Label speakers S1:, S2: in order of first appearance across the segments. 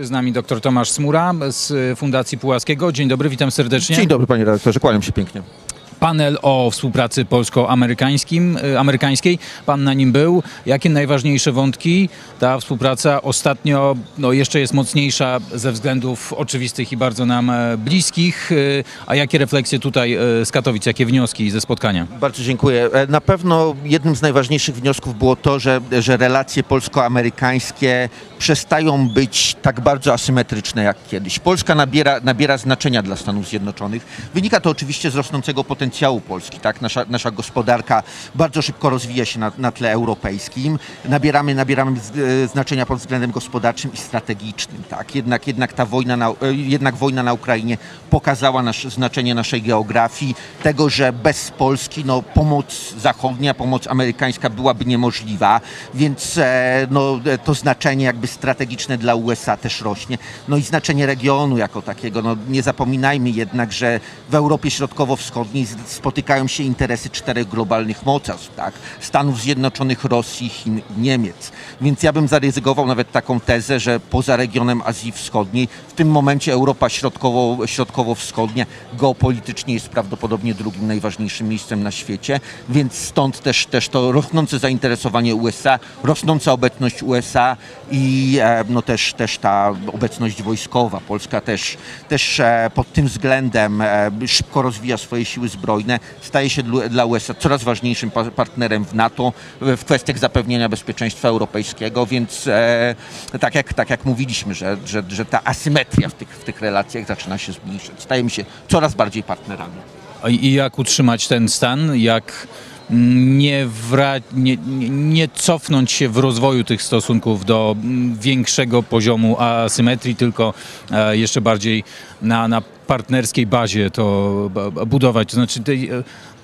S1: Z nami dr Tomasz Smura z Fundacji Pułaskiego. Dzień dobry, witam serdecznie.
S2: Dzień dobry panie redaktorze, kłaniam się pięknie.
S1: Panel o współpracy polsko-amerykańskim, y. Pan na nim był. Jakie najważniejsze wątki? Ta współpraca ostatnio no, jeszcze jest mocniejsza ze względów oczywistych i bardzo nam e, bliskich. Y, A jakie refleksje tutaj e, z Katowic, jakie wnioski ze spotkania?
S2: Bardzo dziękuję. E, Na pewno jednym z najważniejszych wniosków było to, że, że relacje polsko-amerykańskie przestają być tak bardzo asymetryczne jak kiedyś. Polska nabiera, nabiera znaczenia dla Stanów Zjednoczonych. Wynika to oczywiście z rosnącego potencjału Polski. Tak? Nasza, nasza gospodarka bardzo szybko rozwija się na, na tle europejskim. Nabieramy, nabieramy e, znaczenia pod względem gospodarczym i strategicznym. Tak? Jednak, jednak ta wojna na, e, jednak wojna na Ukrainie pokazała nasz, znaczenie naszej geografii, tego, że bez Polski no, pomoc zachodnia, pomoc amerykańska byłaby niemożliwa, więc e, no, to znaczenie jakby strategiczne dla USA też rośnie. No i znaczenie regionu jako takiego. No, nie zapominajmy jednak, że w Europie Środkowo-Wschodniej spotykają się interesy czterech globalnych mocarstw, tak? Stanów Zjednoczonych, Rosji, Chin, Niemiec. Więc ja bym zaryzykował nawet taką tezę, że poza regionem Azji Wschodniej w tym momencie Europa Środkowo, Środkowo-Wschodnia geopolitycznie jest prawdopodobnie drugim najważniejszym miejscem na świecie, więc stąd też, też to rosnące zainteresowanie USA, rosnąca obecność USA i e, no też, też ta obecność wojskowa. Polska też, też e, pod tym względem e, szybko rozwija swoje siły zbrojne, staje się dla USA coraz ważniejszym pa- partnerem w NATO w kwestiach zapewnienia bezpieczeństwa europejskiego, więc e, tak, jak, tak jak mówiliśmy, że, że, że ta asymetria w tych, w tych relacjach zaczyna się zmniejszać. Stajemy się coraz bardziej partnerami.
S1: I jak utrzymać ten stan? Jak mm, nie, wra- nie, nie- nie cofnąć się w rozwoju tych stosunków do mm, większego poziomu asymetrii, tylko e, jeszcze bardziej na, na partnerskiej bazie to budować? To znaczy, te,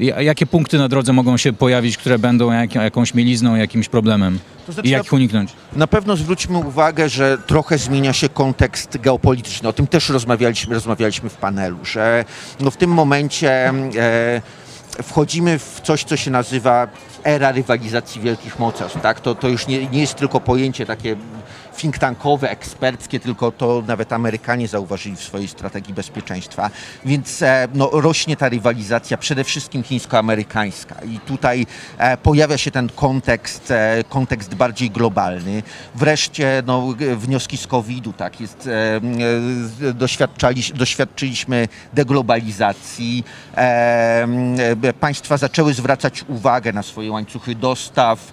S1: ja- jakie punkty na drodze mogą się pojawić, które będą jak, jakąś mielizną, jakimś problemem?
S2: To znaczy
S1: I jak ich uniknąć?
S2: Na pewno zwróćmy uwagę, że trochę zmienia się kontekst geopolityczny. O tym też rozmawialiśmy, rozmawialiśmy w panelu, że no w tym momencie e, wchodzimy w coś, co się nazywa era rywalizacji wielkich mocarstw. Tak? To, to już nie, nie jest tylko pojęcie takie think tankowe, eksperckie, tylko to nawet Amerykanie zauważyli w swojej strategii bezpieczeństwa. Więc e, no, rośnie ta rywalizacja przede wszystkim chińsko-amerykańska i tutaj e, pojawia się ten kontekst, e, kontekst bardziej globalny. Wreszcie no, wnioski z COVID-u, tak, jest, doświadczyliśmy deglobalizacji. Państwa zaczęły zwracać uwagę na swoje łańcuchy dostaw,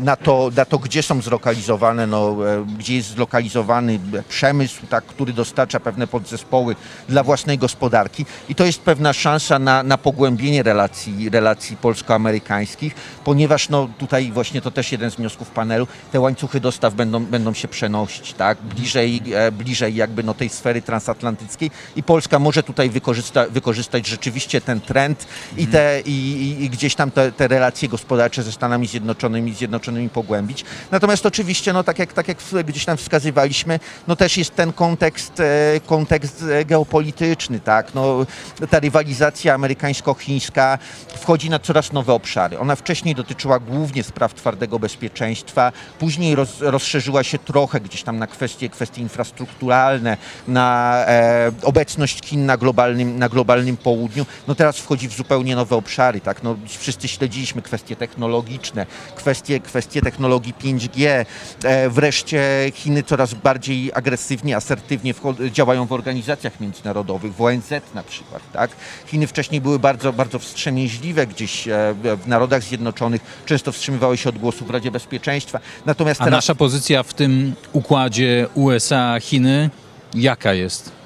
S2: na, to, na to, gdzie są zlokalizowane, no, e, gdzie jest zlokalizowany przemysł, tak, który dostarcza pewne podzespoły dla własnej gospodarki. I to jest pewna szansa na, na pogłębienie relacji, relacji polsko-amerykańskich, ponieważ no, tutaj właśnie to też jeden z wniosków panelu, te łańcuchy dostaw będą, będą się przenosić, tak, bliżej, e, bliżej jakby no, tej sfery transatlantyckiej i Polska może tutaj wykorzysta, wykorzystać rzeczywiście ten trend i, te, i, i, gdzieś tam te, te relacje gospodarcze ze Stanami Zjednoczonymi, Zjednoczonymi pogłębić. Natomiast oczywiście, no, tak, jak, tak jak gdzieś tam wskazywaliśmy, no też jest ten kontekst, e, kontekst e, geopolityczny, tak, no, ta rywalizacja amerykańsko-chińska wchodzi na coraz nowe obszary. Ona wcześniej dotyczyła głównie spraw twardego bezpieczeństwa, później roz, rozszerzyła się trochę gdzieś tam na kwestie, kwestie infrastrukturalne, na e, obecność Chin na globalnym, na globalnym południu. No teraz wchodzi w zupełnie nowe obszary, tak, no wszyscy śledziliśmy kwestie technologiczne, kwestie, kwestie technologii 5G, e, wreszcie Chiny coraz bardziej agresywnie, asertywnie działają w organizacjach międzynarodowych, w ONZ na przykład, tak. Chiny wcześniej były bardzo, bardzo wstrzemięźliwe gdzieś e, w w Narodach Zjednoczonych, często wstrzymywały się od głosu w Radzie Bezpieczeństwa. Natomiast
S1: A
S2: teraz...
S1: nasza pozycja w tym układzie USA-Chiny jaka jest?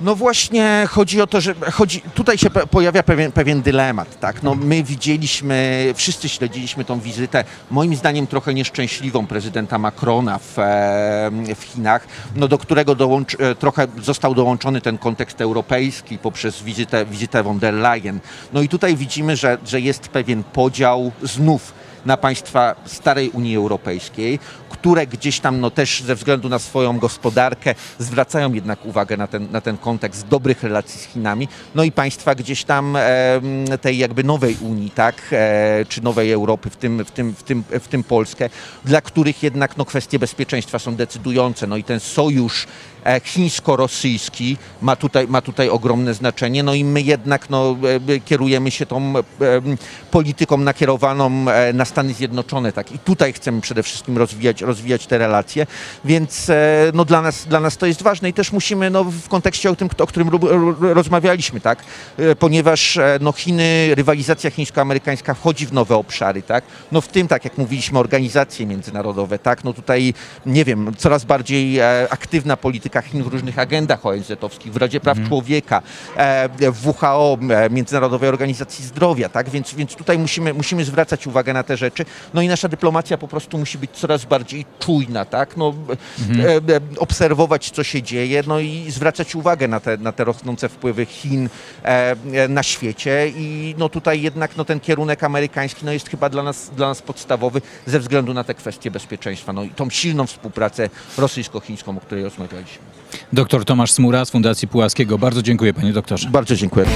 S2: No właśnie chodzi o to, że chodzi, tutaj się pojawia pewien, pewien dylemat. Tak? No my widzieliśmy, wszyscy śledziliśmy tą wizytę, moim zdaniem trochę nieszczęśliwą prezydenta Macrona w, w Chinach, no do którego dołącz, e, trochę został dołączony ten kontekst europejski poprzez wizytę, wizytę von der Leyen. No i tutaj widzimy, że, że jest pewien podział znów na państwa starej Unii Europejskiej, które gdzieś tam no, też ze względu na swoją gospodarkę zwracają jednak uwagę na ten, na ten kontekst dobrych relacji z Chinami. No i państwa gdzieś tam em, tej jakby nowej Unii, tak, e, czy nowej Europy, w tym, w tym, w tym, w tym Polskę, dla których jednak no, kwestie bezpieczeństwa są decydujące. No i ten sojusz e, chińsko-rosyjski ma tutaj, ma tutaj ogromne znaczenie. No i my jednak no, e, kierujemy się tą e, polityką nakierowaną e, na Stany Zjednoczone. Tak? I tutaj chcemy przede wszystkim rozwijać, rozwijać te relacje, więc e, no, dla, nas, dla nas to jest ważne i też musimy no, w kontekście o tym, o którym ro- ro- rozmawialiśmy, tak? E, ponieważ e, no, Chiny, rywalizacja chińsko-amerykańska wchodzi w nowe obszary, tak? no, w tym, tak jak mówiliśmy, organizacje międzynarodowe, tak? no tutaj, nie wiem, coraz bardziej aktywna polityka Chin w różnych agendach ONZ-owskich, w Radzie Praw Człowieka, e, w WHO, Międzynarodowej Organizacji Zdrowia, tak? Więc, więc tutaj musimy, musimy zwracać uwagę na te rzeczy. No i nasza dyplomacja po prostu musi być coraz bardziej czujna, tak? No, e, e, obserwować, co się dzieje, no i zwracać uwagę na te, na te rosnące wpływy Chin e, na świecie i no tutaj jednak no, ten kierunek amerykański no, jest chyba dla nas, dla nas podstawowy ze względu na te kwestie bezpieczeństwa, no i tą silną współpracę rosyjsko-chińską, o której rozmawialiśmy.
S1: Doktor Tomasz Smura z Fundacji Pułaskiego. Bardzo dziękuję panie doktorze.
S2: Bardzo dziękuję.